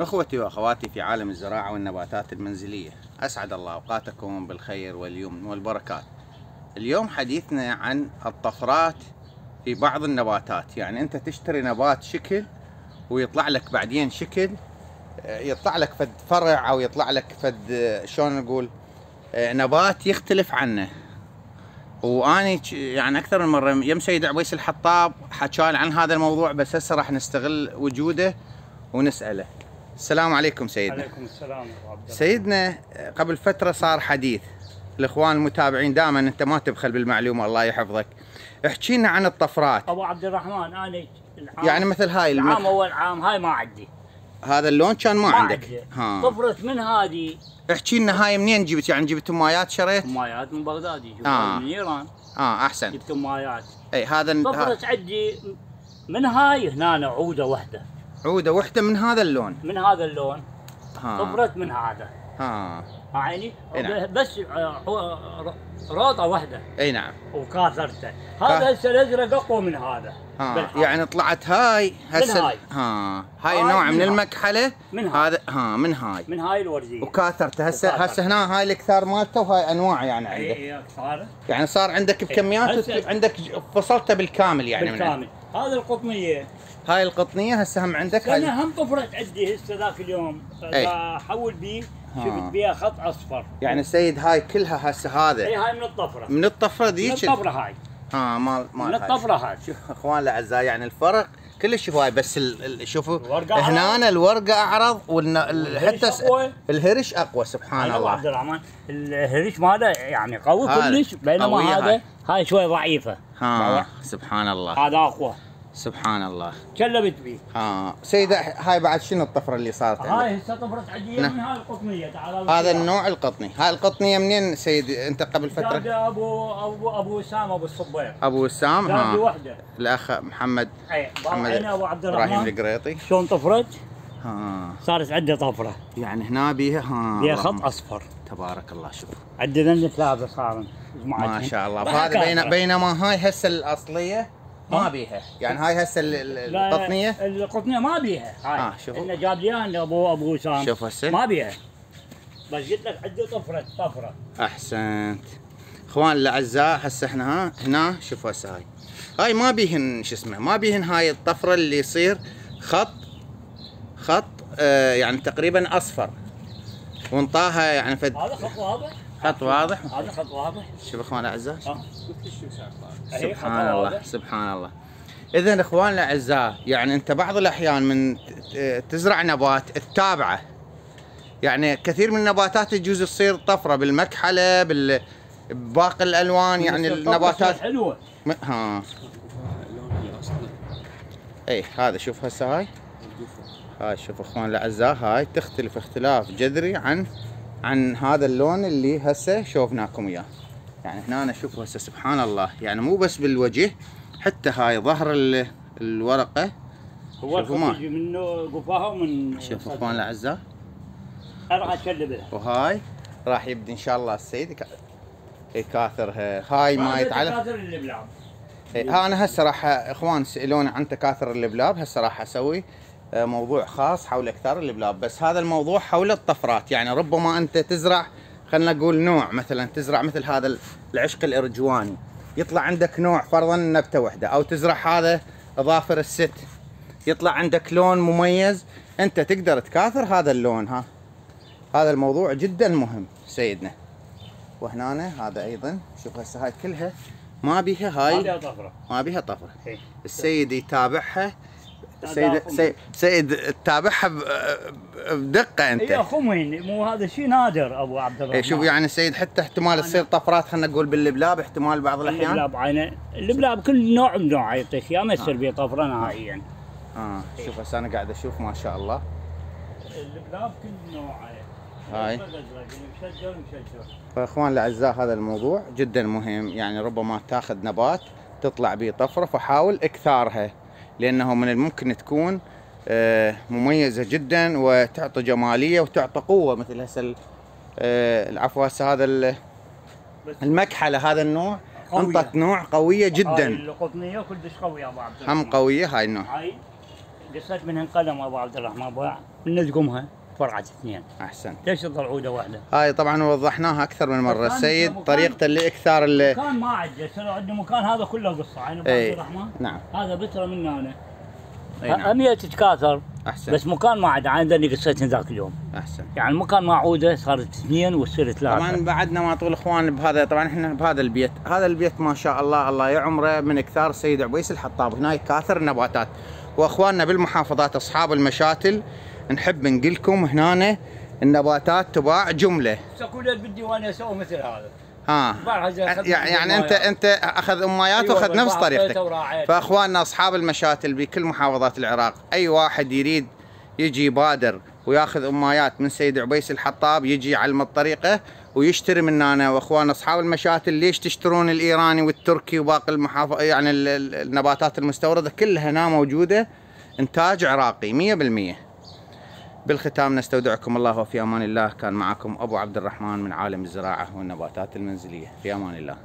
أخوتي وأخواتي في عالم الزراعة والنباتات المنزلية أسعد الله أوقاتكم بالخير واليمن والبركات. اليوم حديثنا عن الطفرات في بعض النباتات يعني أنت تشتري نبات شكل ويطلع لك بعدين شكل يطلع لك فد فرع أو يطلع لك فد شلون نقول نبات يختلف عنه. واني يعني أكثر من مرة يم سيد عبيس الحطاب حكى عن هذا الموضوع بس هسه راح نستغل وجوده ونسأله. السلام عليكم سيدنا. عليكم السلام عبد سيدنا قبل فترة صار حديث الإخوان المتابعين دائما أنت ما تبخل بالمعلومة الله يحفظك. احكي لنا عن الطفرات. أبو عبد الرحمن أنا العام يعني مثل هاي العام المخ... أول عام هاي ما عندي. هذا اللون كان ما, عندك؟ عندي. ها. طفرت من هذه؟ احكي لنا هاي منين جبت؟ يعني جبت مايات شريت؟ مايات من بغداد يجوا آه. من إيران. آه أحسن. جبت مايات. إي هذا ها- طفرت عندي من هاي هنا عوده واحدة عودة وحدة من هذا اللون. من هذا اللون. ها. طفرت من هذا. ها. عيني؟ نعم. بس آه، هو روطة واحدة إي نعم. وكاثرته. هذا هسه الأزرق أقوى من هذا. ها. يعني طلعت هاي هسه هاي. ها هاي هاي نوع من من. المكحلة. من هاي. هذا ها من هاي. من هاي الورديه وكاثرته. هسه. هسه هنا هاي الكثار مالته وهاي أنواع يعني اي عنده. إي صار. يعني صار عندك بكميات عندك فصلته بالكامل يعني بالكامل. هذا القطنيه هاي القطنية هسه هم عندك هاي أنا هم طفرت عندي هسه ذاك اليوم. احول بيه ها. شفت بيها خط أصفر يعني سيد هاي كلها هسه هذا إي هاي من الطفرة من الطفرة من ذيك الطفرة هاي ها مال مال من. الطفرة هاي شوف أخوان الأعزاء يعني الفرق كلش شوفوا هاي بس. شوفوا هنا. الورقة أعرض حتى. الهرش أقوى سبحان أبو عبد الله الرحمن الهريش ماله يعني قوي كلش بينما هذا هاي. هاي شوي ضعيفة ها سبحان الله هذا أقوى سبحان الله كلبت بيه ها سيدة هاي بعد شنو الطفرة اللي صارت عندك؟ هاي هسه طفرت عندي نعم. من هاي القطنية تعال هذا النوع القطني. هاي القطنية منين سيد أنت قبل فترة؟ جاب أبو أبو أبو وسام أبو الصبير أبو وسام ها. وحدة. الأخ محمد أي محمد ابو عبد إبراهيم الرحمن القريطي شلون طفرت؟ ها. صارت عندي طفرة. يعني هنا بيها ها بيها خط أصفر. تبارك الله شوف. عندي ذنة ثلاثة صار ما شاء الله. فهذا بين بينما هاي هسه الأصلية ما ها؟ بيها. يعني هاي هسه القطنية؟ القطنية ما بيها. هاي. آه، شوفوا. انه جاب لي إياها أبو ابو وسام شوف هسه. ما بيها. بس قلت لك عندي طفرة طفرة. أحسنت. إخوان الأعزاء هسه إحنا ها هنا. شوف هسه هاي. هاي ما بيهن شو اسمه ما بيهن هاي الطفرة اللي يصير خط خط آه يعني تقريبا أصفر. وانطاها يعني فد هذا خط واضح؟ خط واضح؟ هذا خط واضح. شوف أخوان الأعزاء. سبحان الله. سبحان الله. اذا أخوان الأعزاء يعني أنت بعض الأحيان من تزرع نبات تتابعه يعني كثير من النباتات يجوز تصير طفرة بالمكحله بال باقي الألوان يعني النباتات حلوة. م- ها. إي هذا شوف هسه هاي. هاي شوف أخوان الأعزاء هاي تختلف اختلاف جذري عن عن هذا اللون اللي هسه شوفناكم إياه. يعني هنا شوفوا هسه سبحان الله. يعني مو بس بالوجه حتى هاي ظهر ال- الورقة. هو شوفوا ما. الخط يجي منه قفاها ومن شوف أخوان الأعزاء. وهاي راح يبدي إن شاء الله السيد. يك- يكاثرها. هاي ما يتعلق. كاثر اللي بلعب إيه، ها أنا هسه راح أخوان سألوني عن تكاثر اللبلاب. هسه راح أسوي. موضوع خاص حول اكثار اللبلاب بس هذا الموضوع حول الطفرات. يعني ربما أنت تزرع خلينا نقول نوع مثلا تزرع مثل هذا ال- العشق الإرجواني. يطلع عندك نوع فرضا نبتة واحدة أو تزرع هذا اظافر الست. يطلع عندك لون مميز أنت تقدر تكاثر هذا اللون ها. هذا الموضوع جدا مهم سيدنا. وهنا هذا أيضا شوف هسه هاي كلها ما بيها هاي هذه طفرة. ما بيها طفرة. إيه. السيد يتابعها سيد. سيد, سيد تتابعها بدقة أنت. اي اخو مين مو هذا شيء نادر أبو عبد الرحمن. إيه شوف يعني سيد حتى احتمال تصير طفرات خلينا نقول باللبلاب احتمال بعض الأحيان. اللبلاب عينه اللبلاب كل نوع بنوع يعطيك يا ما يصير بيه طفرة نهائيا. آه. شوف هسه أنا قاعد أشوف ما شاء الله. اللبلاب كل نوع. هاي. مشجر فاخوان الاعزاء هذا الموضوع جدا مهم يعني ربما تاخذ نبات تطلع به طفرة فحاول إكثارها. لأنه من الممكن تكون آه، مميزة جدا وتعطي جمالية وتعطي قوة مثل هسه آه، العفو هسه هذا ال- بس. المكحلة هذا النوع قوية. انطت نوع قوية هاي جدا. القطنيه كلش قوية أبو عبد الرحمن. هم قوية هاي النوع. هاي. قصيت من انقلم أبو عبد الرحمن باع نزقمها. فرعت اثنين أحسنت. ليش تظل عوده واحدة؟ هاي طبعا وضحناها أكثر من مرة. مكان- السيد مكان- طريقته لاكثار ال مكان ما عنده صار عنده مكان هذا كله قصة. عين أبو اي عبد الرحمن. نعم. هذا بتره من هنا. نعم. أمية تتكاثر احسن بس مكان ما عاد. عندني قصتين ذاك اليوم. احسن يعني المكان ما عوده صارت اثنين وتصير ثلاثة. طبعا بعدنا ما طول اخوان بهذا. طبعا إحنا بهذا البيت. هذا البيت ما شاء الله الله يعمره من إكثار السيد عبيس الحطاب. هنا كاثر النباتات. وإخواننا بالمحافظات أصحاب المشاتل نحب نقلكم هنا النباتات تباع جملة. كل بدي وأنا أسوي مثل هذا. ها. يعني, يعني انت. أنت أخذ امايات أيوة، وأخذ نفس طريقتك. فأخواننا أصحاب المشاتل بكل محافظات العراق أي واحد يريد يجي يبادر ويأخذ امايات من سيد عبيس الحطاب يجي يعلم الطريقة ويشتري مننا واخوان أصحاب المشاتل ليش تشترون الإيراني والتركي وباقي المحافظ يعني ال- ال- النباتات المستوردة؟ كلها هنا موجودة إنتاج عراقي 100% بالختام نستودعكم الله وفي أمان الله. كان معكم أبو عبد الرحمن من عالم الزراعة والنباتات المنزلية. في أمان الله.